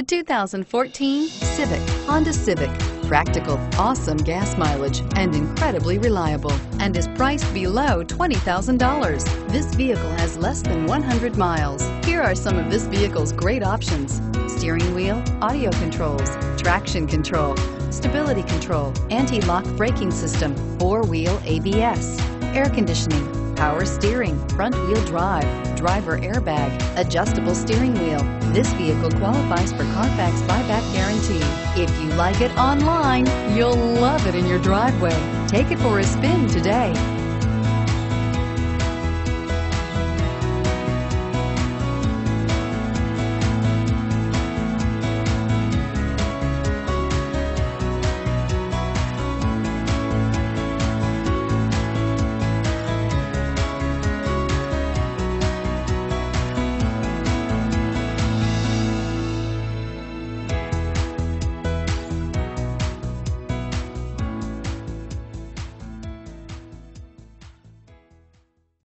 The 2014 Civic, Honda Civic. Practical, awesome gas mileage, and incredibly reliable, and is priced below $20,000. This vehicle has less than 100 miles. Here are some of this vehicle's great options. Steering wheel, audio controls, traction control, stability control, anti-lock braking system, four-wheel ABS, air conditioning, power steering, front wheel drive, driver airbag, adjustable steering wheel. This vehicle qualifies for Carfax buyback guarantee. If you like it online, you'll love it in your driveway. Take it for a spin today.